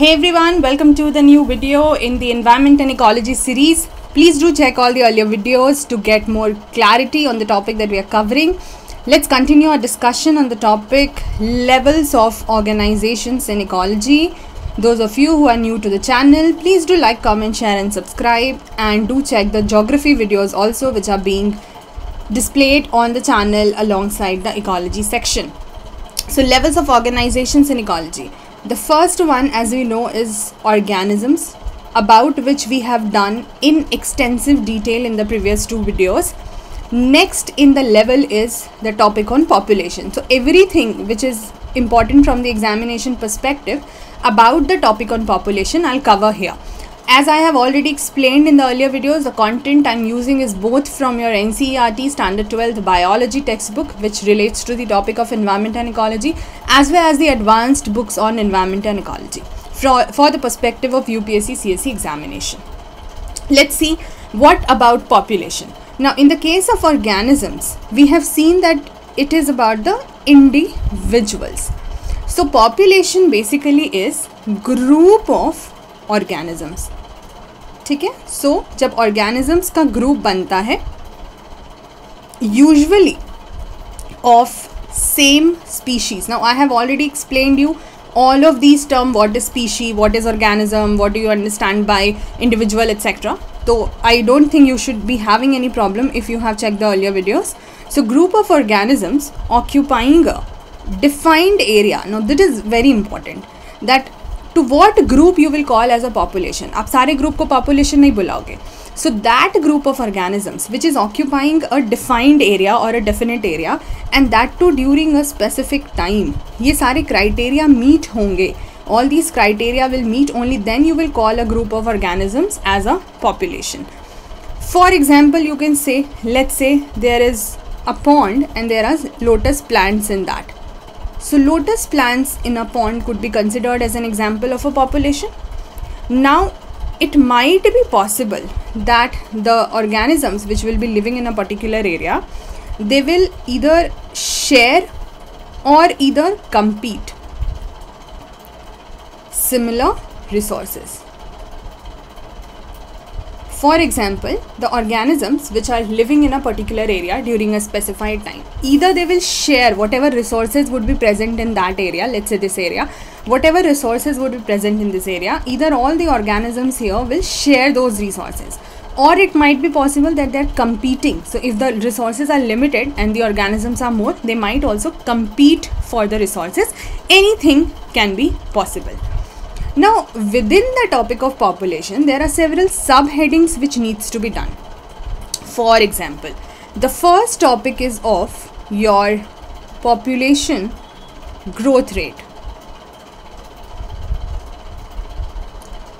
Hey everyone, welcome to the new video in the Environment and Ecology series. Please do check all the earlier videos to get more clarity on the topic that we are covering. Let's continue our discussion on the topic levels of organizations in ecology. Those of you who are new to the channel, please do like, comment, share and subscribe and do check the geography videos also which are being displayed on the channel alongside the ecology section. So levels of organizations in ecology. The first one as we know is organisms about which we have done in extensive detail in the previous two videos. Next in the level is the topic on population. So everything which is important from the examination perspective about the topic on population I'll cover here. As I have already explained in the earlier videos, the content I'm using is both from your NCERT Standard 12 Biology textbook, which relates to the topic of environment and ecology, as well as the advanced books on environment and ecology for, for the perspective of UPSC CSE examination. Let's see what about population. Now, in the case of organisms, we have seen that it is about the individuals. So, population basically is group of organisms. ठीक है सो so, जब organisms का group बनता है usually of same species now I have already explained you all of these term what is species what is organism what do you understand by individual etc so i don't think you should be having any problem if you have checked the earlier videos so group of organisms occupying a defined area now that is very important that to what group you will call as a population आप सारे group को population नहीं बुलाओगे so that group of organisms which is occupying a defined area और a definite area and that to during a specific time ये सारे criteria meet होंगे all these criteria will meet only then you will call a group of organisms as a population for example you can say let's say there is a pond and there are lotus plants in that so lotus plants in a pond could be considered as an example of a population. Now it might be possible that the organisms which will be living in a particular area they will either share or either compete. Similar resources for example, the organisms which are living in a particular area during a specified time, either they will share whatever resources would be present in that area, let's say this area, whatever resources would be present in this area, either all the organisms here will share those resources or it might be possible that they're competing. So if the resources are limited and the organisms are more, they might also compete for the resources. Anything can be possible. Now, within the topic of population, there are several subheadings which needs to be done. For example, the first topic is of your population growth rate.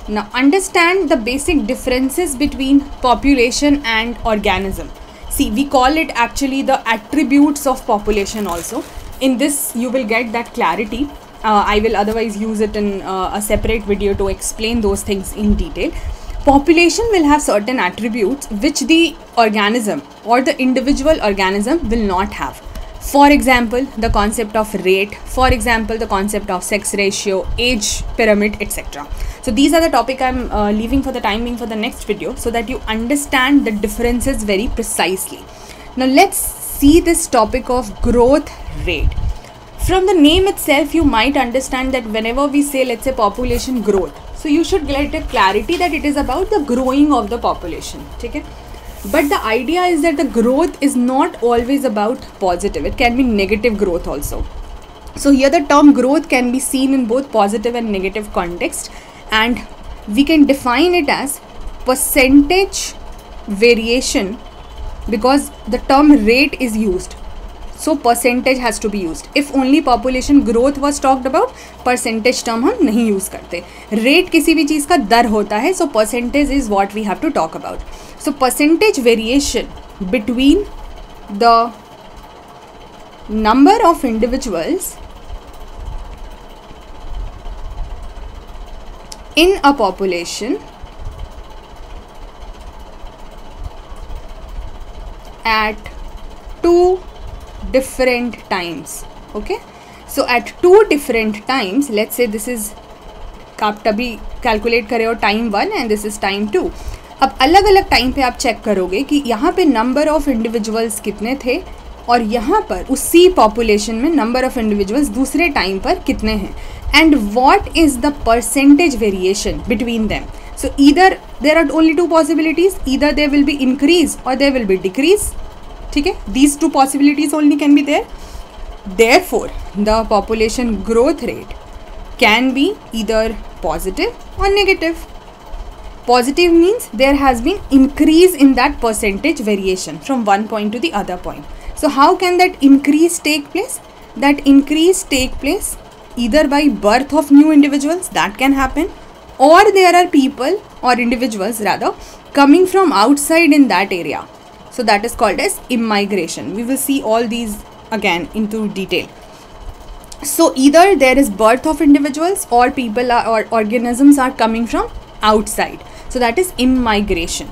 Now, understand the basic differences between population and organism. See, we call it actually the attributes of population also. In this, you will get that clarity uh, I will otherwise use it in uh, a separate video to explain those things in detail. Population will have certain attributes which the organism or the individual organism will not have. For example, the concept of rate, for example, the concept of sex ratio, age pyramid, etc. So these are the topic I'm uh, leaving for the time being for the next video so that you understand the differences very precisely. Now let's see this topic of growth rate from the name itself you might understand that whenever we say let's say population growth so you should get a clarity that it is about the growing of the population okay? But the idea is that the growth is not always about positive. It can be negative growth also. So here the term growth can be seen in both positive and negative context and we can define it as percentage variation because the term rate is used so percentage has to be use if only population growth was talked about percentage term हम नहीं use करते. Rate किसी भी चीज़ का दर होता है so percentage is what we have to talk about so percentage variation between the number of individuals in a population at two different times, okay? So, at two different times, let's say this is, आप तभी calculate करे हो time one and this is time two अब अलग अलग time पे आप check करोगे कि यहाँ पे नंबर ऑफ़ इंडिविजुअल्स कितने थे और यहाँ पर उसी पॉपुलेशन में नंबर ऑफ़ इंडिविजुअल्स दूसरे टाइम पर कितने हैं? And what is the percentage variation between them so either there are only two possibilities either there will be increase और देर विल बी डिक्रीज ठीक है these two possibilities only can be there there four the population growth rate can be either positive और negative positive means there has been increase in that percentage variation from one point to the other point so how can that increase take place that increase take place either by birth of new individuals that can happen or there are people or individuals rather coming from outside in that area so that is called as immigration we will see all these again into detail so either there is birth of individuals or people are, or organisms are coming from outside so that is immigration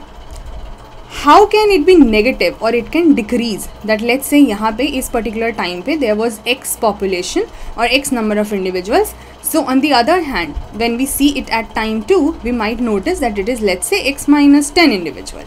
how can it be negative or it can decrease that let's say यहाँ पे इस particular time पे there was x population or x number of individuals so on the other hand when we see it at time 2 we might notice that it is let's say x minus 10 individual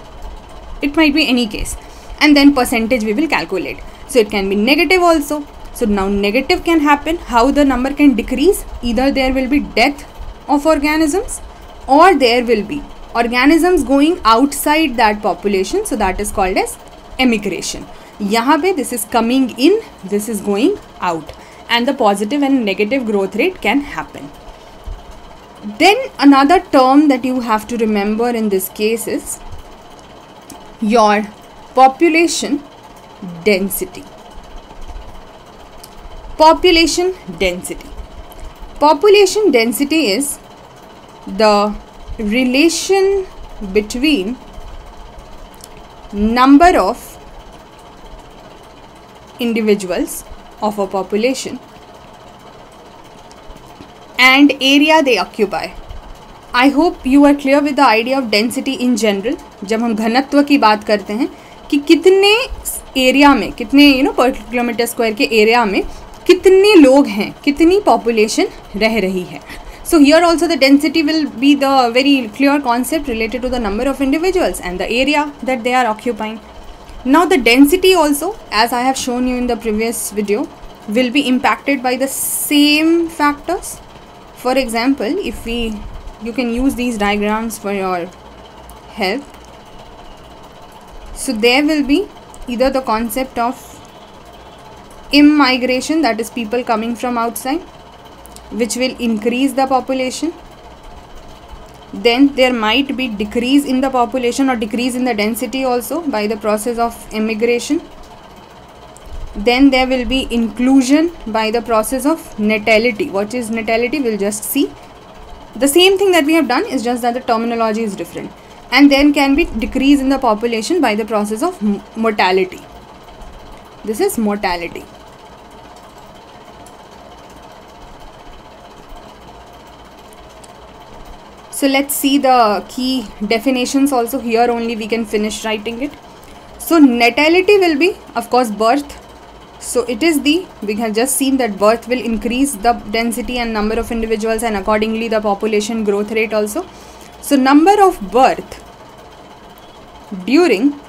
it might be any case. And then percentage we will calculate. So it can be negative also. So now negative can happen. How the number can decrease? Either there will be death of organisms or there will be organisms going outside that population. So that is called as emigration. Yahan this is coming in this is going out. And the positive and negative growth rate can happen. Then another term that you have to remember in this case is your population density. Population density. Population density is the relation between number of individuals of a population and area they occupy I hope you are clear with the idea of density in general जब हम घनत्व की बात करते हैं, कि कितने area में, कितने you know per kilometre square के एरिया में कितने लोग हैं, कितनी पॉपुलेशन रह रही है। So here also the density will be the very clear concept related to the number of individuals and the area that they are occupying now the density also as I have shown you in the previous video will be impacted by the same factors for example if we you can use these diagrams for your help. So there will be either the concept of immigration that is people coming from outside which will increase the population. Then there might be decrease in the population or decrease in the density also by the process of immigration. Then there will be inclusion by the process of natality. What is natality? We'll just see the same thing that we have done is just that the terminology is different. And then can be decrease in the population by the process of mortality. This is mortality. So let's see the key definitions also. Here only we can finish writing it. So natality will be of course birth so it is the we have just seen that birth will increase the density and number of individuals and accordingly the population growth rate also. So number of birth during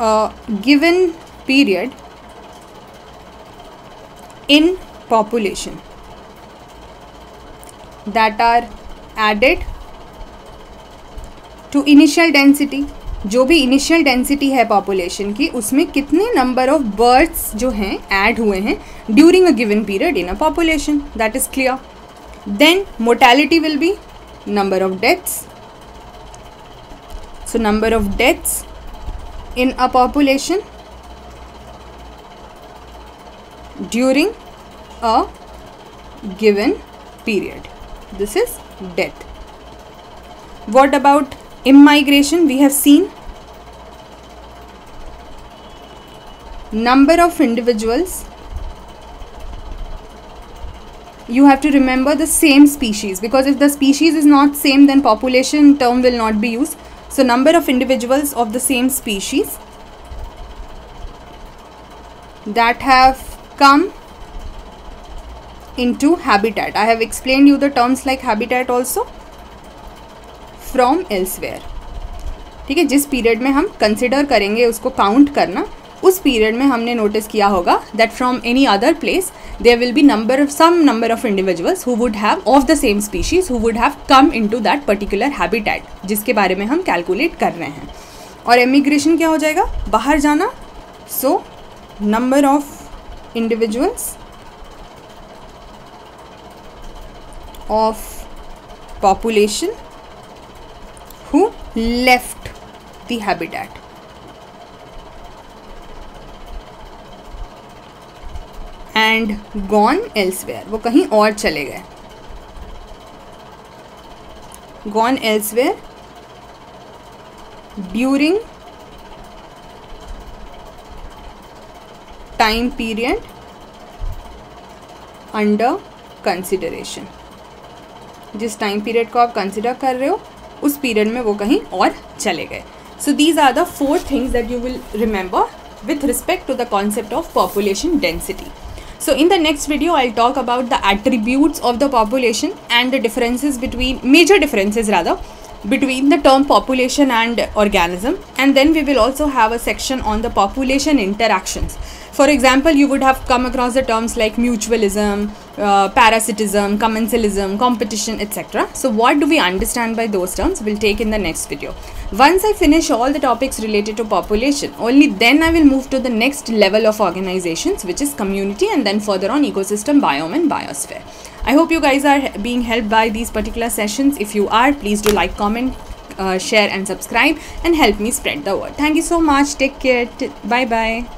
a given period in population. That are added to initial density जो भी initial density है population की, उसमें कितने number of birds जो हैं add हुए हैं during a given period in a population that is clear then mortality will be number of deaths so number of deaths in a population during a given period this is death what about immigration we have seen number of individuals. You have to remember the same species because if the species is not same then population term will not be used. So number of individuals of the same species that have come into habitat. I have explained you the terms like habitat also from elsewhere ठीक है, जिस period में हम consider करेंगे उसको count करना, उस period में हमने नोटिस किया होगा that from any other place there will be number of some number of individuals who would have of the same species who would have come into that particular habitat जिसके बारे में हम calculate कर रहे हैं। और इमिग्रेशन क्या हो जाएगा? बाहर जाना। So number of individuals of population who left the habitat and gone elsewhere वो कहीं और चले गए gone elsewhere during time period under consideration जिस टाइम पीरियड को आप कंसिडर कर रहे हो उस पीरियड में वो कहीं और चले गए। So these are the four things that you will remember with respect to the concept of population density so in the next video I talk about the attributes of the population and the differences between major differences rather between the term population and organism and then we will also have a section on the population interactions For example, you would have come across the terms like mutualism, uh, parasitism, commensalism, competition, etc. So what do we understand by those terms? We'll take in the next video. Once I finish all the topics related to population, only then I will move to the next level of organizations, which is community and then further on ecosystem, biome and biosphere. I hope you guys are being helped by these particular sessions. If you are, please do like, comment, uh, share and subscribe and help me spread the word. Thank you so much. Take care. Bye bye.